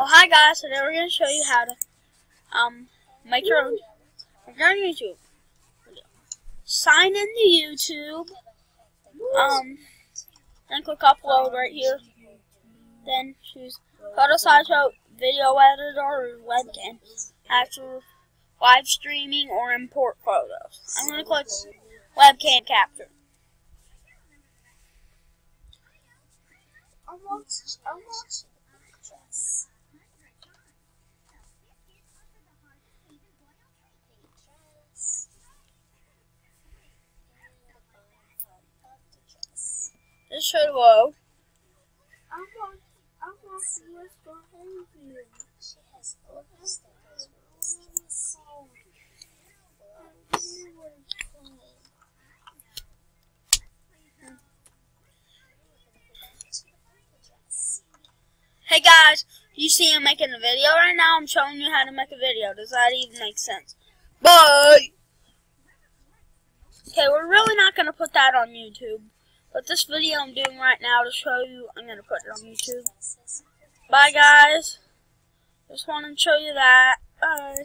Oh, hi guys, today we're going to show you how to um make your own, your own YouTube. Sign into YouTube, um, then click upload right here. Then choose photo slideshow, video editor, or webcam. After live streaming or import photos. I'm going to click webcam capture. Want, I want dress. This should load. I want, I want West behavior. She has all the stickers with this dress. Hey guys, you see I'm making a video right now? I'm showing you how to make a video. Does that even make sense? Bye! Okay, we're really not going to put that on YouTube. But this video I'm doing right now to show you, I'm going to put it on YouTube. Bye guys. Just wanted to show you that. Bye.